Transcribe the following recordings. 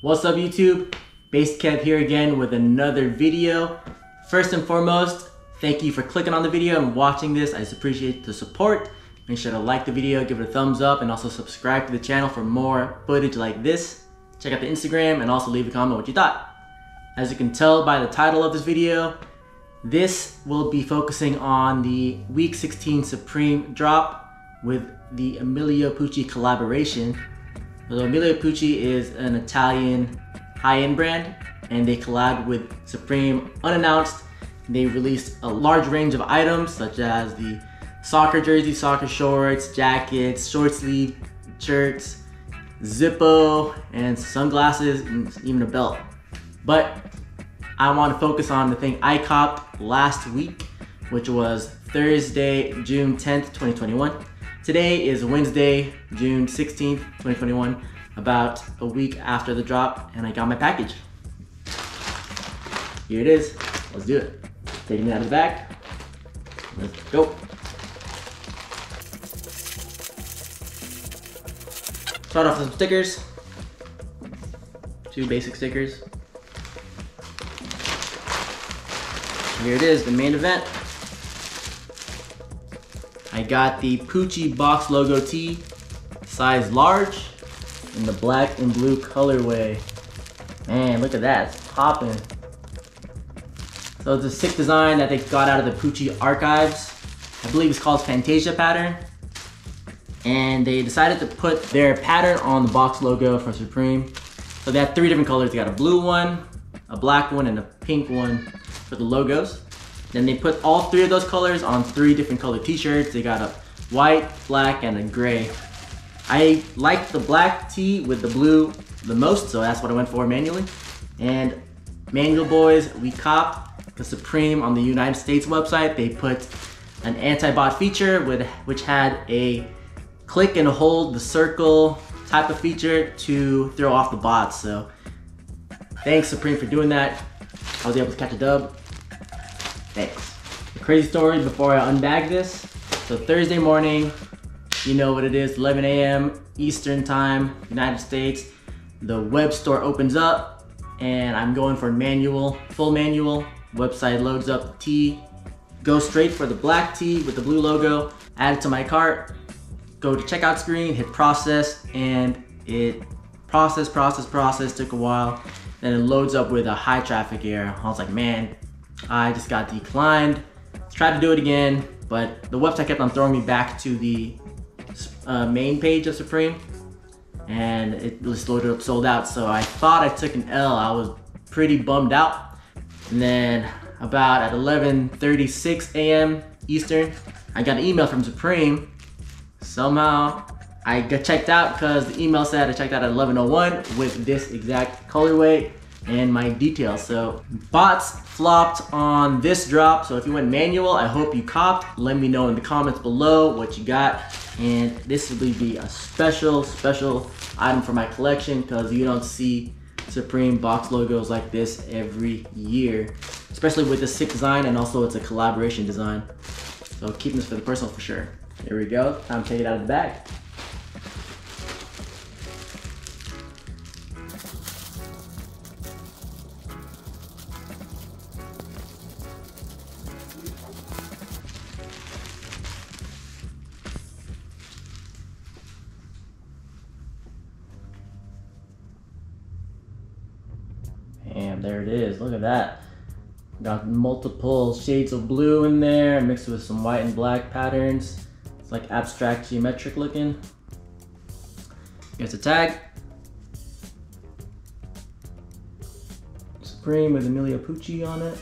What's up YouTube? BasedKev here again with another video. First and foremost, thank you for clicking on the video and watching this. I just appreciate the support. Make sure to like the video, give it a thumbs up, and also subscribe to the channel for more footage like this. Check out the Instagram and also leave a comment what you thought. As you can tell by the title of this video, this will be focusing on the Week 16 Supreme drop with the Emilio Pucci collaboration so Emilio Pucci is an Italian high-end brand and they collab with Supreme unannounced. They released a large range of items such as the soccer jersey, soccer shorts, jackets, short sleeve shirts, Zippo, and sunglasses, and even a belt. But I want to focus on the thing I copped last week, which was Thursday, June 10th, 2021. Today is Wednesday, June 16th, 2021, about a week after the drop, and I got my package. Here it is. Let's do it. Taking it out of the bag. Let's go. Start off with some stickers. Two basic stickers. Here it is, the main event. I got the Pucci box logo tee, size large, in the black and blue colorway. Man, look at that, it's popping. So it's a sick design that they got out of the Pucci archives. I believe it's called Fantasia pattern. And they decided to put their pattern on the box logo for Supreme. So they had three different colors. They got a blue one, a black one, and a pink one for the logos. Then they put all three of those colors on three different colored t-shirts. They got a white, black, and a gray. I like the black tee with the blue the most, so that's what I went for manually. And manual boys, we copped the Supreme on the United States website. They put an anti-bot feature with which had a click and hold the circle type of feature to throw off the bots. So thanks Supreme for doing that. I was able to catch a dub. Thanks. Crazy story before I unbag this. So Thursday morning, you know what it is, 11 a.m. Eastern time, United States. The web store opens up and I'm going for manual, full manual. Website loads up the tee. Go straight for the black tee with the blue logo, add it to my cart, go to checkout screen, hit process, and it process, process, process, took a while. Then it loads up with a high traffic error. I was like, man, I just got declined. Tried to do it again, but the website kept on throwing me back to the uh, main page of Supreme and it was loaded up sold out. So I thought I took an L. I was pretty bummed out. And then about at 11.36 a.m. Eastern, I got an email from Supreme. Somehow I got checked out because the email said I checked out at 11.01 with this exact colorway and my details. So bots flopped on this drop. So if you went manual, I hope you copped. Let me know in the comments below what you got. And this will be a special, special item for my collection because you don't see Supreme box logos like this every year, especially with the sick design and also it's a collaboration design. So keeping this for the personal for sure. Here we go, time to take it out of the bag. And there it is, look at that. Got multiple shades of blue in there, mixed with some white and black patterns. It's like abstract geometric looking. Here's a tag. Supreme with Emilio Pucci on it.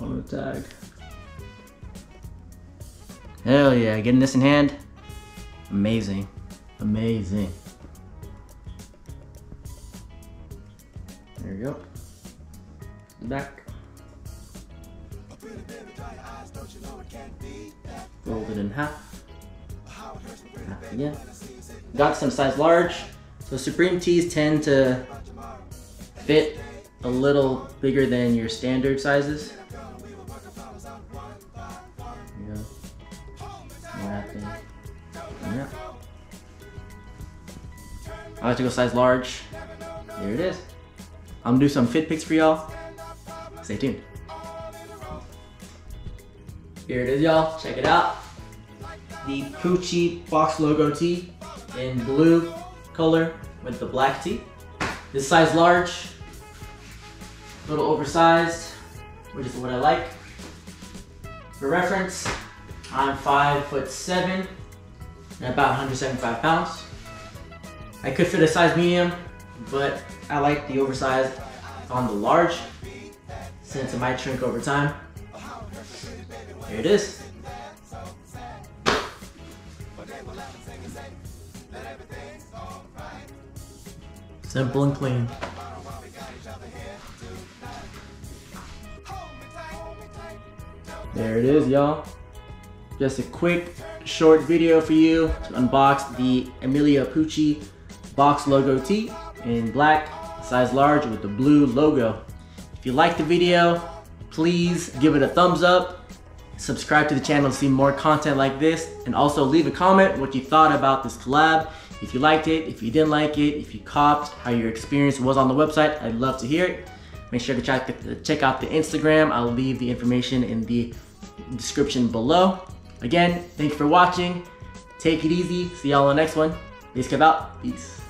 On the tag. Hell yeah, getting this in hand. Amazing, amazing. There you go. Back. Fold it in half. Half again. Got some size large. So Supreme tees tend to fit a little bigger than your standard sizes. Yeah. Yeah. I like to go size large. There it is. I'm gonna do some fit pics for y'all. Stay tuned. Here it is, y'all. Check it out. The Pucci box logo tee in blue color with the black tee. This size large, a little oversized, which is what I like. For reference, I'm five foot seven and about 175 pounds. I could fit a size medium, but I like the oversized on the large since it might shrink over time. Here it is. Simple and clean. There it is, y'all. Just a quick, short video for you to unbox the Emilio Pucci box logo tee in black, size large with the blue logo. If you like the video, please give it a thumbs up, subscribe to the channel to see more content like this, and also leave a comment what you thought about this collab. If you liked it, if you didn't like it, if you copped, how your experience was on the website, I'd love to hear it. Make sure to check, check out the Instagram. I'll leave the information in the description below. Again, thank you for watching. Take it easy. See y'all on the next one. Peace out. Peace.